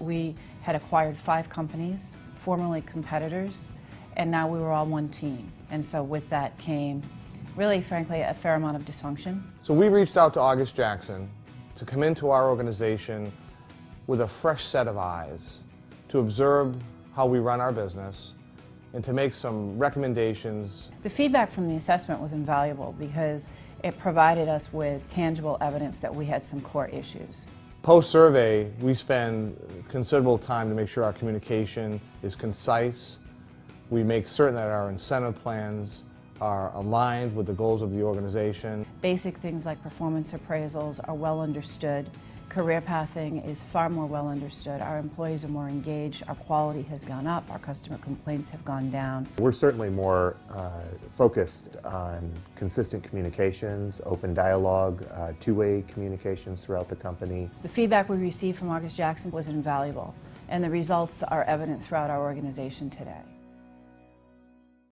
we had acquired five companies, formerly competitors, and now we were all one team. And so with that came, really, frankly, a fair amount of dysfunction. So we reached out to August Jackson to come into our organization with a fresh set of eyes to observe how we run our business and to make some recommendations. The feedback from the assessment was invaluable because it provided us with tangible evidence that we had some core issues. Post-survey, we spend considerable time to make sure our communication is concise. We make certain that our incentive plans are aligned with the goals of the organization. Basic things like performance appraisals are well understood. Career pathing is far more well understood. Our employees are more engaged. Our quality has gone up. Our customer complaints have gone down. We're certainly more uh, focused on consistent communications, open dialogue, uh, two-way communications throughout the company. The feedback we received from August Jackson was invaluable, and the results are evident throughout our organization today.